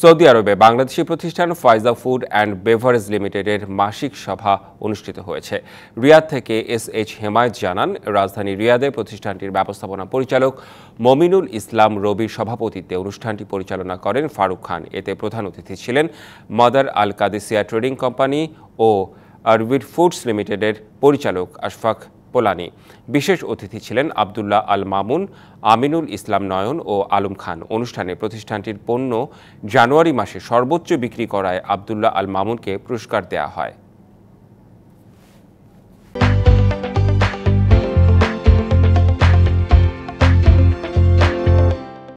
Saudi আরবে বাংলাদেশি প্রতিষ্ঠান ফাইজা food and beverage লিমিটেডের মাসিক সভা অনুষ্ঠিত হয়েছে। রিয়াদ থেকে এস এইচ হেমায়ত জানান, রাজধানী রিয়াদে প্রতিষ্ঠানটির ব্যবস্থাপনা পরিচালক মমিনুল ইসলাম রবির সভাপতিত্বে অনুষ্ঠানটি পরিচালনা করেন ফারুক খান। এতে প্রধান অতিথি ছিলেন Madar Al Qadisiya Trading Company ও আরবিড ফুডস লিমিটেডের পরিচালক আশফাক পোলানি। বিশেষ অতিথি ছিলেন আবদুল্লাহ আল মামুন, আমিনুল ইসলাম নয়ন ও আলম খান। অনুষ্ঠানে প্রতিষ্ঠানটির পণ্য জানুয়ারি মাসে সর্বোচ্চ বিক্রি করায় আবদুল্লাহ আল মামুনকে পুরস্কার দেয়া হয়।